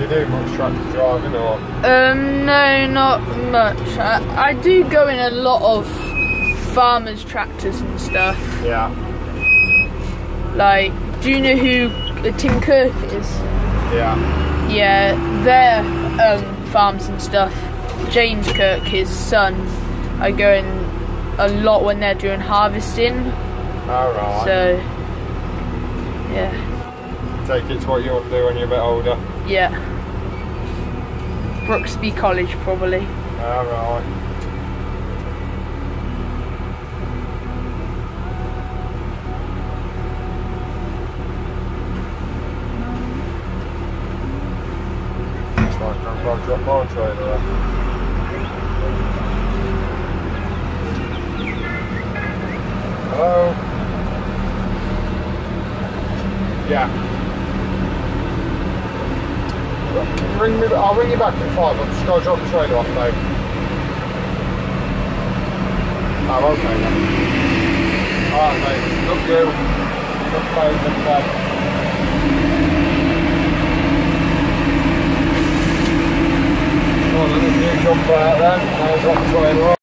you do much tractor driving or? Um, no, not much. I, I do go in a lot of farmers' tractors and stuff. Yeah. Like, do you know who uh, Tim Kirk is? Yeah. Yeah, their um, farms and stuff. James Kirk, his son, I go in a lot when they're doing harvesting. Alright. So, yeah, Take it to what you want to do when you're a bit older. yeah. Brooksby College, probably. Alright. Right, I'm going to drop my trailer off. Hello? Yeah. Ring me, I'll ring you back at five. I'm just going to drop the trailer off, mate. Oh, okay then. Alright, mate. Love you. Love you, love you, bye. Well, let me jump out then. I'll drop the trailer off.